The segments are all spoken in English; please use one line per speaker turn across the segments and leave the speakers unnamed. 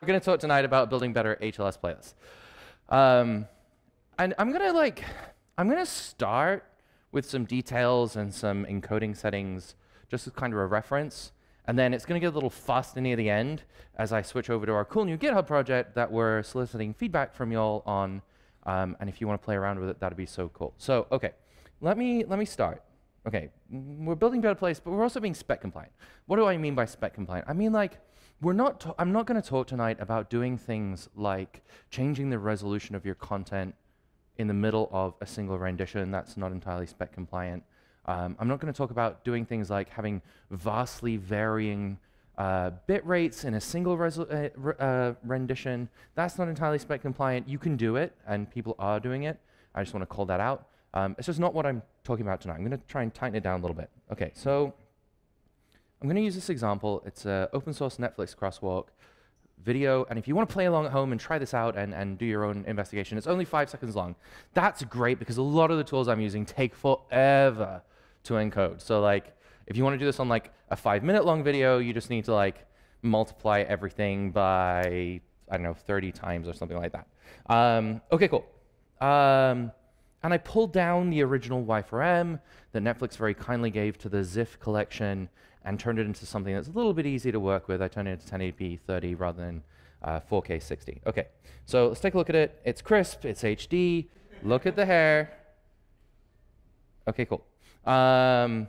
We're going to talk tonight about building better HLS playlists. Um, and I'm going to like, I'm going to start with some details and some encoding settings, just as kind of a reference. And then it's going to get a little fast near the end as I switch over to our cool new GitHub project that we're soliciting feedback from y'all on. Um, and if you want to play around with it, that'd be so cool. So, okay, let me, let me start. Okay, we're building better place, but we're also being spec compliant. What do I mean by spec compliant? I mean like, we're not I'm not going to talk tonight about doing things like changing the resolution of your content in the middle of a single rendition. That's not entirely spec compliant. Um, I'm not going to talk about doing things like having vastly varying uh, bit rates in a single uh, uh, rendition. That's not entirely spec compliant. You can do it, and people are doing it. I just want to call that out. Um, it's just not what I'm talking about tonight. I'm going to try and tighten it down a little bit. Okay, so I'm going to use this example. It's an open source Netflix crosswalk video. And if you want to play along at home and try this out and, and do your own investigation, it's only five seconds long. That's great because a lot of the tools I'm using take forever to encode. So like, if you want to do this on like a five minute long video, you just need to like multiply everything by, I don't know, 30 times or something like that. Um, okay, cool. Um, and I pulled down the original Y4M that Netflix very kindly gave to the Xiph collection and turned it into something that's a little bit easy to work with. I turned it into 1080p 30 rather than uh, 4K 60. Okay, so let's take a look at it. It's crisp, it's HD. Look at the hair. Okay, cool. Um,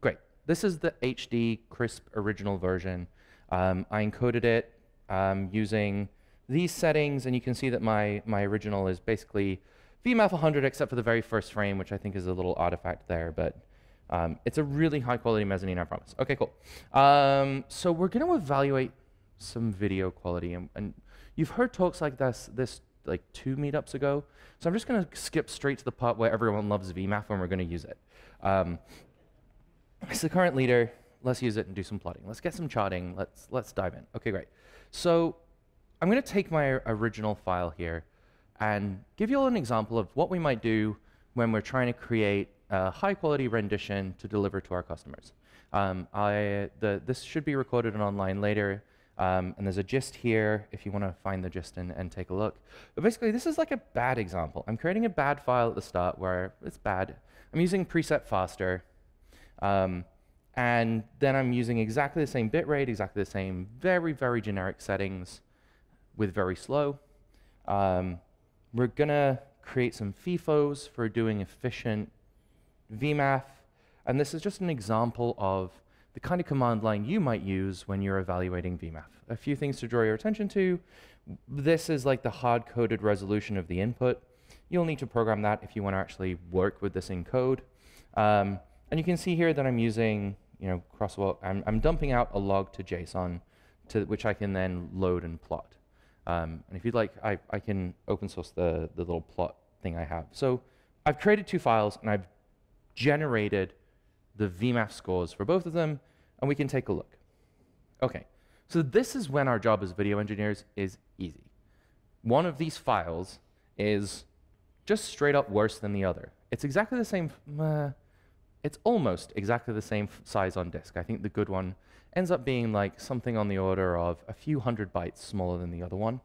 great. This is the HD crisp original version. Um, I encoded it um, using these settings, and you can see that my, my original is basically VMAF 100 except for the very first frame, which I think is a little artifact there, but um, it's a really high quality mezzanine, I promise. Okay, cool. Um, so we're going to evaluate some video quality, and, and, you've heard talks like this, this like two meetups ago. So I'm just going to skip straight to the part where everyone loves VMAF and we're going to use it. Um, it's the current leader. Let's use it and do some plotting. Let's get some charting. Let's let's dive in. Okay, great. So I'm going to take my original file here and give you all an example of what we might do when we're trying to create a high quality rendition to deliver to our customers. Um, I, the, this should be recorded online later. Um, and there's a gist here if you want to find the gist and, and, take a look. But basically, this is like a bad example. I'm creating a bad file at the start where it's bad. I'm using preset faster. Um, and then I'm using exactly the same bitrate, exactly the same very, very generic settings with very slow. Um, we're going to create some FIFOs for doing efficient VMAF. And this is just an example of the kind of command line you might use when you're evaluating VMAF. A few things to draw your attention to. This is like the hard-coded resolution of the input. You'll need to program that if you want to actually work with this in code. Um, and you can see here that I'm using, you know, crosswalk. I'm, I'm dumping out a log to JSON, to which I can then load and plot. Um, and if you'd like, I, I can open source the, the little plot thing I have. So I've created two files, and I've generated the VMAF scores for both of them, and we can take a look. Okay, so this is when our job as video engineers is easy. One of these files is just straight up worse than the other. It's exactly the same, uh, it's almost exactly the same size on disk. I think the good one ends up being like something on the order of a few hundred bytes smaller than the other one.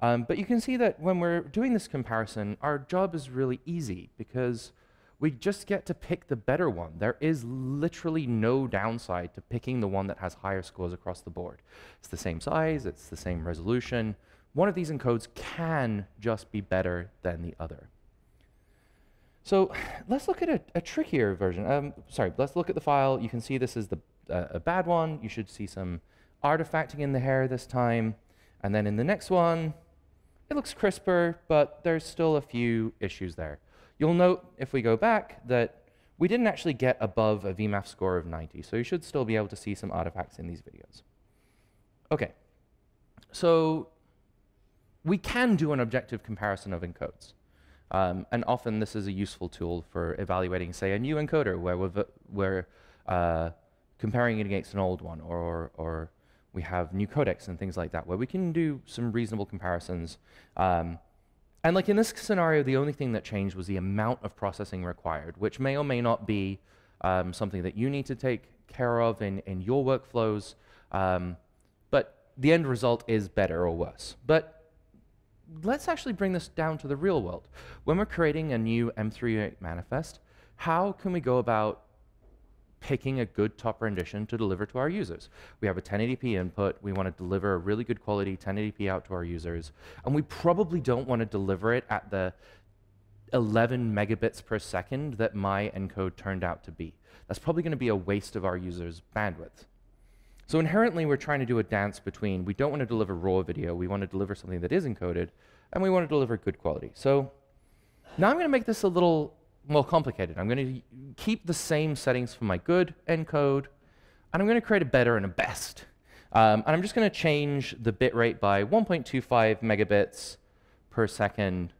Um, but you can see that when we're doing this comparison, our job is really easy because we just get to pick the better one. There is literally no downside to picking the one that has higher scores across the board. It's the same size, it's the same resolution. One of these encodes can just be better than the other. So let's look at a, a trickier version. Um, sorry, let's look at the file. You can see this is the, uh, a bad one. You should see some artifacting in the hair this time. And then in the next one, it looks crisper, but there's still a few issues there. You'll note, if we go back, that we didn't actually get above a VMAF score of 90, so you should still be able to see some artifacts in these videos. Okay, so we can do an objective comparison of encodes. Um, and often this is a useful tool for evaluating, say, a new encoder where we're, we're uh, comparing it against an old one, or, or we have new codecs and things like that, where we can do some reasonable comparisons um, and like in this scenario, the only thing that changed was the amount of processing required, which may or may not be um, something that you need to take care of in, in your workflows. Um, but the end result is better or worse. But let's actually bring this down to the real world. When we're creating a new M3U8 manifest, how can we go about picking a good top rendition to deliver to our users. We have a 1080p input. We want to deliver a really good quality 1080p out to our users. And we probably don't want to deliver it at the 11 megabits per second that my encode turned out to be. That's probably going to be a waste of our users' bandwidth. So inherently, we're trying to do a dance between we don't want to deliver raw video, we want to deliver something that is encoded, and we want to deliver good quality. So now I'm going to make this a little more complicated. I'm going to keep the same settings for my good encode, and I'm going to create a better and a best. Um, and I'm just going to change the bit rate by 1.25 megabits per second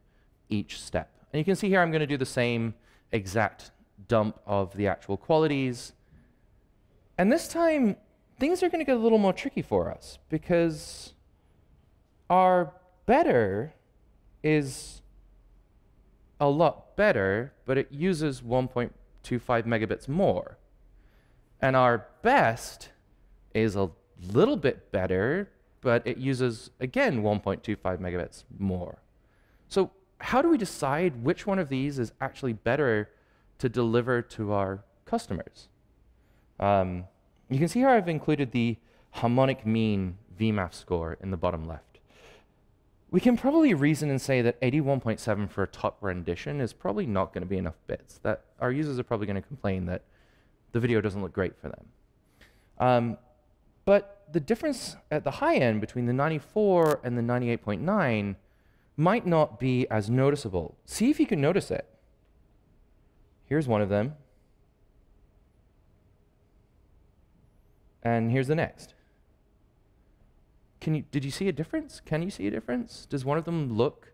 each step. And you can see here I'm going to do the same exact dump of the actual qualities. And this time, things are going to get a little more tricky for us because our better is a lot better, but it uses 1.25 megabits more. And our best is a little bit better, but it uses, again, 1.25 megabits more. So how do we decide which one of these is actually better to deliver to our customers? Um, you can see here I've included the harmonic mean VMAF score in the bottom left. We can probably reason and say that 81.7 for a top rendition is probably not going to be enough bits, that our users are probably going to complain that the video doesn't look great for them. Um, but the difference at the high end between the 94 and the 98.9 might not be as noticeable. See if you can notice it. Here's one of them. And here's the next. Can you, did you see a difference? Can you see a difference? Does one of them look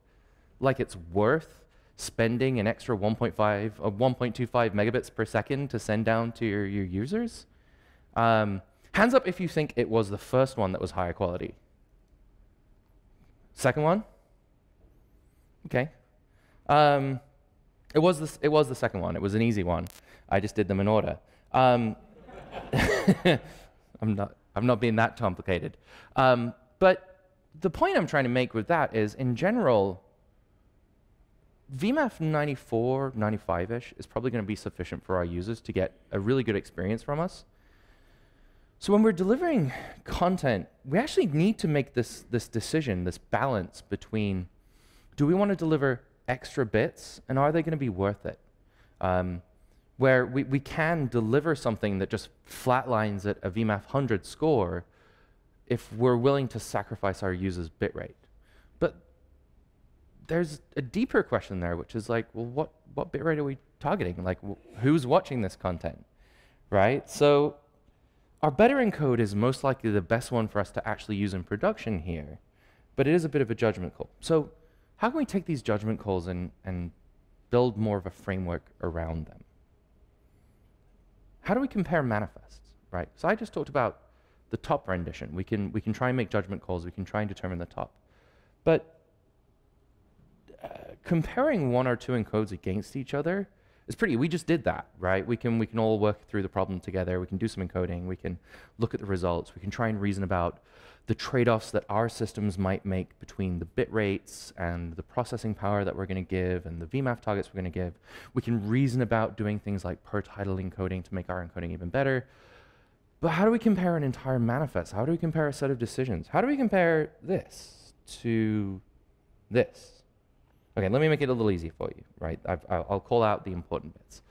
like it's worth spending an extra 1.5 or uh, 1.25 megabits per second to send down to your, your users? Um, hands up if you think it was the first one that was higher quality. Second one? Okay. Um, it, was the, it was the second one. It was an easy one. I just did them in order. Um, I'm not I'm not being that complicated. Um, but the point I'm trying to make with that is, in general, VMAF 94, 95-ish is probably going to be sufficient for our users to get a really good experience from us. So when we're delivering content, we actually need to make this, this decision, this balance between do we want to deliver extra bits and are they going to be worth it? Um, where we, we can deliver something that just flatlines at a VMAF 100 score if we're willing to sacrifice our users' bitrate. But there's a deeper question there, which is like, well, what, what bitrate are we targeting? Like, who's watching this content, right? So our better encode is most likely the best one for us to actually use in production here, but it is a bit of a judgment call. So how can we take these judgment calls and, and build more of a framework around them? how do we compare manifests, right? So I just talked about the top rendition. We can, we can try and make judgment calls. We can try and determine the top. But uh, comparing one or two encodes against each other is pretty, we just did that, right? We can, we can all work through the problem together. We can do some encoding. We can look at the results. We can try and reason about the trade-offs that our systems might make between the bit rates and the processing power that we're going to give and the VMAF targets we're going to give. We can reason about doing things like per title encoding to make our encoding even better. But how do we compare an entire manifest? How do we compare a set of decisions? How do we compare this to this? Okay, let me make it a little easy for you, right? i will call out the important bits.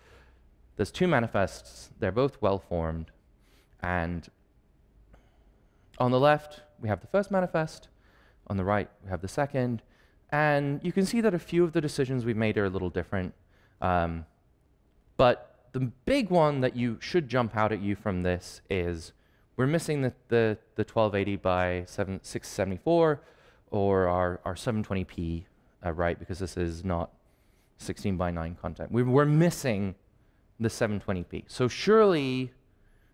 There's two manifests. They're both well-formed. And on the left, we have the first manifest. On the right, we have the second. And you can see that a few of the decisions we've made are a little different. Um, but the big one that you should jump out at you from this is we're missing the, the, the 1280 by 7, 674 or our, our 720p, uh, right, because this is not 16 by 9 content. We, we're missing the 720p. So surely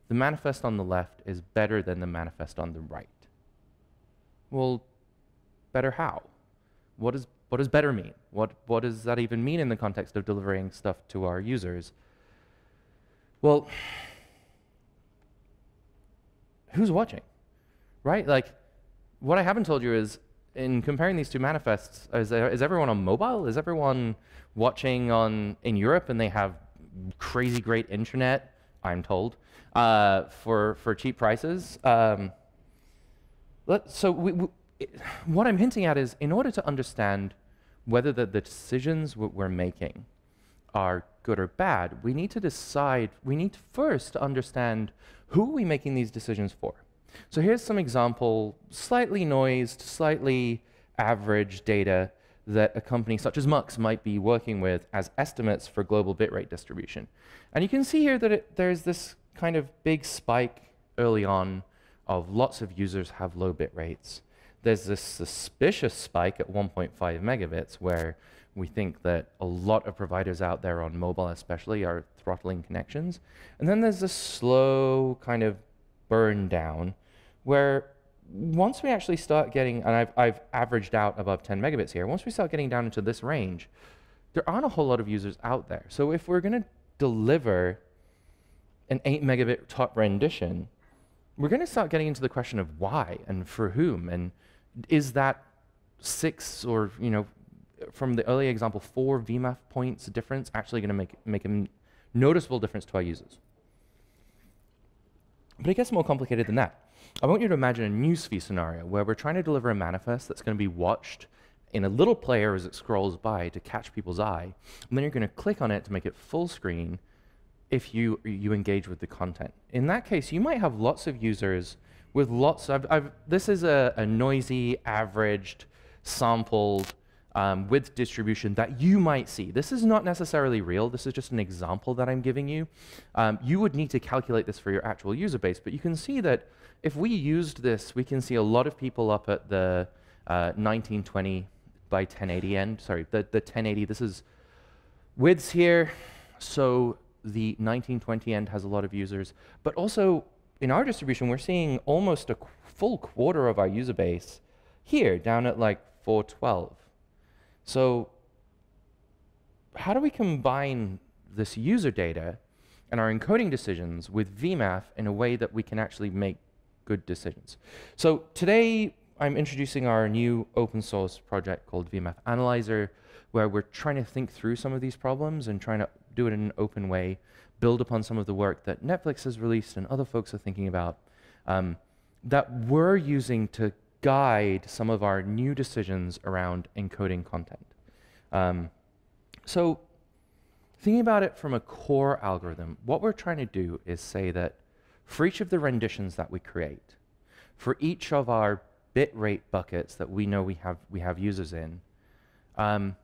the manifest on the left is better than the manifest on the right. Well, better how? What, is, what does better mean? What, what does that even mean in the context of delivering stuff to our users? Well, who's watching? Right? Like, what I haven't told you is, in comparing these two manifests, is, there, is everyone on mobile? Is everyone watching on in Europe and they have crazy great internet? I'm told uh, for for cheap prices. Um, let, so we, we, it, what I'm hinting at is, in order to understand whether the, the decisions we're making are good or bad, we need to decide, we need first to understand who are we making these decisions for. So here's some example, slightly noised, slightly average data that a company such as Mux might be working with as estimates for global bitrate distribution. And you can see here that it, there's this kind of big spike early on of lots of users have low bit rates. There's this suspicious spike at 1.5 megabits where we think that a lot of providers out there on mobile especially are throttling connections. And then there's this slow kind of burn down where once we actually start getting, and I've, I've averaged out above 10 megabits here, once we start getting down into this range, there aren't a whole lot of users out there. So if we're going to deliver an 8 megabit top rendition, we're going to start getting into the question of why and for whom, and is that six or you know from the early example four VMAF points difference actually going to make make a noticeable difference to our users? But it gets more complicated than that. I want you to imagine a newsfeed scenario where we're trying to deliver a manifest that's going to be watched in a little player as it scrolls by to catch people's eye, and then you're going to click on it to make it full screen if you, you engage with the content. In that case, you might have lots of users with lots of, I've, this is a, a, noisy, averaged, sampled, um, with distribution that you might see. This is not necessarily real. This is just an example that I'm giving you. Um, you would need to calculate this for your actual user base, but you can see that if we used this, we can see a lot of people up at the uh, 1920 by 1080 end. Sorry, the, the 1080, this is widths here. So the 1920 end has a lot of users, but also in our distribution, we're seeing almost a qu full quarter of our user base here, down at like 412. So how do we combine this user data and our encoding decisions with VMAF in a way that we can actually make good decisions? So today, I'm introducing our new open source project called VMAF Analyzer, where we're trying to think through some of these problems and trying to do it in an open way, build upon some of the work that Netflix has released and other folks are thinking about, um, that we're using to guide some of our new decisions around encoding content. Um, so thinking about it from a core algorithm, what we're trying to do is say that for each of the renditions that we create, for each of our bit rate buckets that we know we have, we have users in, um,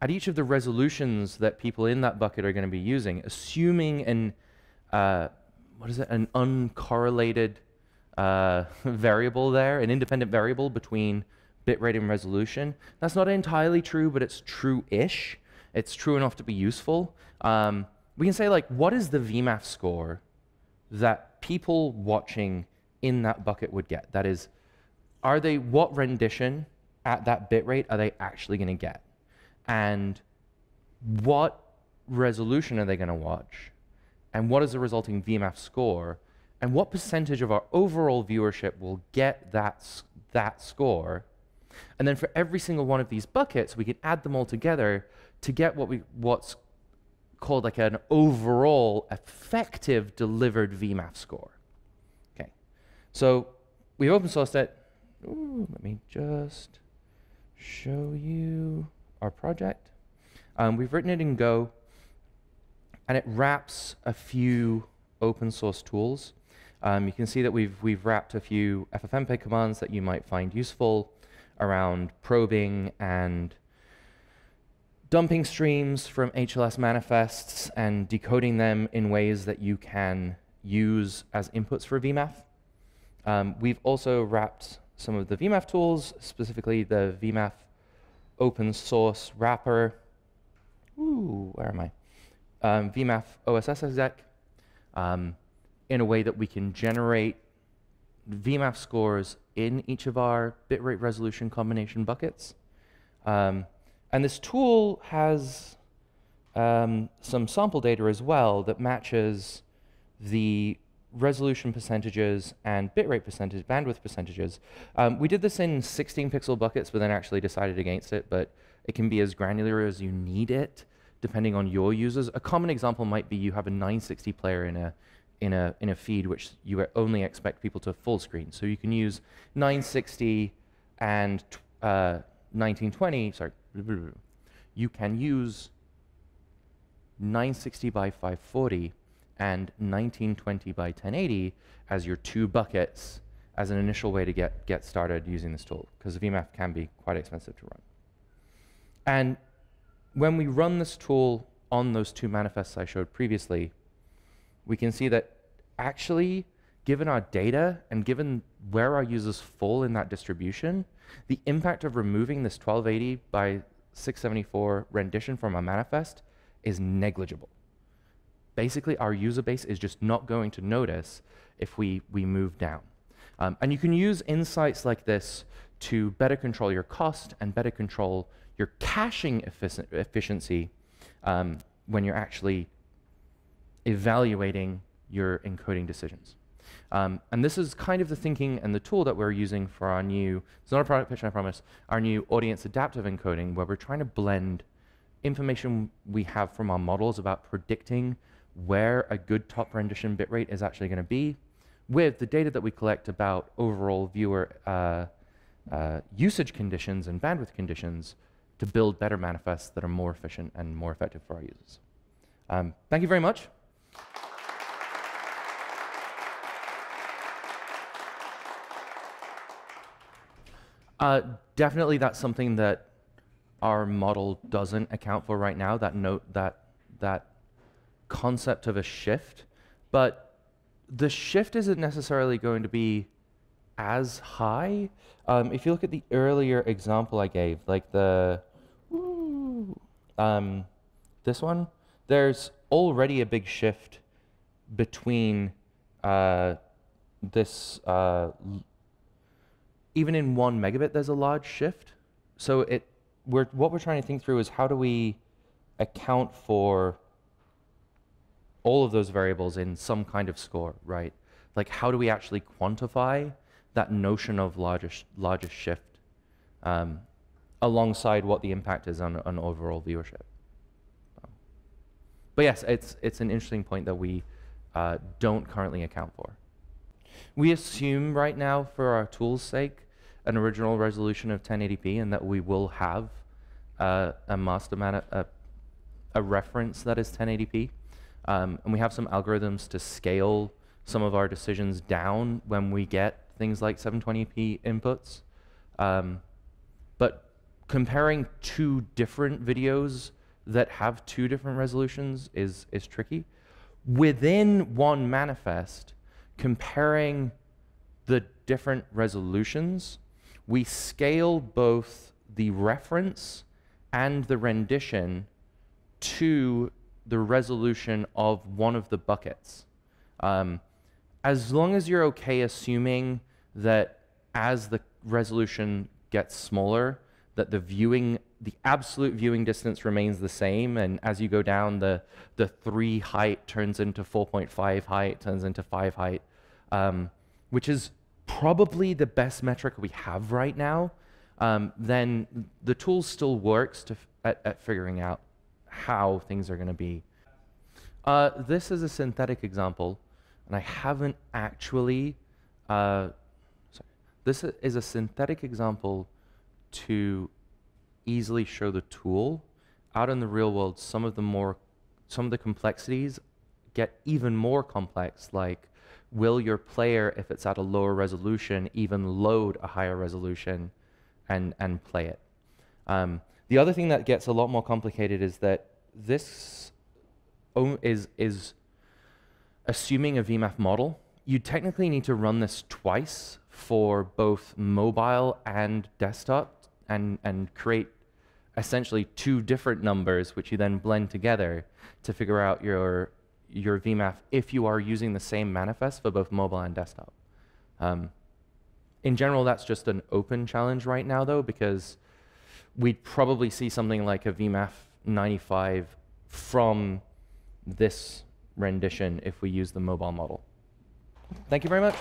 at each of the resolutions that people in that bucket are going to be using, assuming an, uh, what is it, an uncorrelated uh, variable there, an independent variable between bitrate and resolution. That's not entirely true, but it's true-ish. It's true enough to be useful. Um, we can say, like, what is the VMAF score that people watching in that bucket would get? That is, are they, what rendition at that bitrate are they actually going to get? and what resolution are they going to watch, and what is the resulting VMAF score, and what percentage of our overall viewership will get that, that score. And then for every single one of these buckets, we can add them all together to get what we, what's called like an overall effective delivered VMAF score. Okay, so we've open sourced it. Ooh, let me just show you our project. Um, we've written it in Go, and it wraps a few open source tools. Um, you can see that we've, we've wrapped a few FFmpeg commands that you might find useful around probing and dumping streams from HLS manifests and decoding them in ways that you can use as inputs for VMAF. Um, we've also wrapped some of the VMAF tools, specifically the VMAF open source wrapper. Ooh, where am I? Um, VMAF OSS exec um, in a way that we can generate VMAF scores in each of our bitrate resolution combination buckets. Um, and this tool has um, some sample data as well that matches the resolution percentages and bitrate percentage, bandwidth percentages. Um, we did this in 16 pixel buckets, but then actually decided against it, but it can be as granular as you need it, depending on your users. A common example might be you have a 960 player in a, in a, in a feed which you only expect people to full screen. So you can use 960 and uh, 1920, sorry, you can use 960 by 540 and 1920 by 1080 as your two buckets as an initial way to get, get started using this tool, because VMAF can be quite expensive to run. And when we run this tool on those two manifests I showed previously, we can see that actually, given our data and given where our users fall in that distribution, the impact of removing this 1280 by 674 rendition from our manifest is negligible. Basically, our user base is just not going to notice if we, we move down. Um, and you can use insights like this to better control your cost and better control your caching effic efficiency um, when you're actually evaluating your encoding decisions. Um, and this is kind of the thinking and the tool that we're using for our new, it's not a product pitch, I promise, our new audience adaptive encoding, where we're trying to blend information we have from our models about predicting where a good top rendition bitrate is actually going to be with the data that we collect about overall viewer uh, uh, usage conditions and bandwidth conditions to build better manifests that are more efficient and more effective for our users. Um, thank you very much. Uh, definitely that's something that our model doesn't account for right now, that note that that concept of a shift, but the shift isn't necessarily going to be as high. Um, if you look at the earlier example I gave, like the um, this one, there's already a big shift between uh, this. Uh, even in one megabit, there's a large shift. So it, we're, what we're trying to think through is how do we account for all of those variables in some kind of score, right? Like how do we actually quantify that notion of largest, largest shift um, alongside what the impact is on, on overall viewership? But yes, it's, it's an interesting point that we uh, don't currently account for. We assume right now, for our tool's sake, an original resolution of 1080p and that we will have uh, a master a, a reference that is 1080p. Um, and we have some algorithms to scale some of our decisions down when we get things like 720p inputs. Um, but comparing two different videos that have two different resolutions is, is tricky. Within one manifest, comparing the different resolutions, we scale both the reference and the rendition to the resolution of one of the buckets. Um, as long as you're okay assuming that as the resolution gets smaller, that the viewing, the absolute viewing distance remains the same, and as you go down, the, the 3 height turns into 4.5 height, turns into 5 height, um, which is probably the best metric we have right now, um, then the tool still works to at, at figuring out how things are going to be. Uh, this is a synthetic example, and I haven't actually. Uh, sorry, this is a synthetic example to easily show the tool. Out in the real world, some of the more, some of the complexities get even more complex, like will your player, if it's at a lower resolution, even load a higher resolution and, and play it? Um, the other thing that gets a lot more complicated is that this is, is assuming a VMAF model. You technically need to run this twice for both mobile and desktop and, and create essentially two different numbers, which you then blend together to figure out your your VMAF if you are using the same manifest for both mobile and desktop. Um, in general, that's just an open challenge right now, though, because we'd probably see something like a VMAF 95 from this rendition if we use the mobile model. Thank you very much.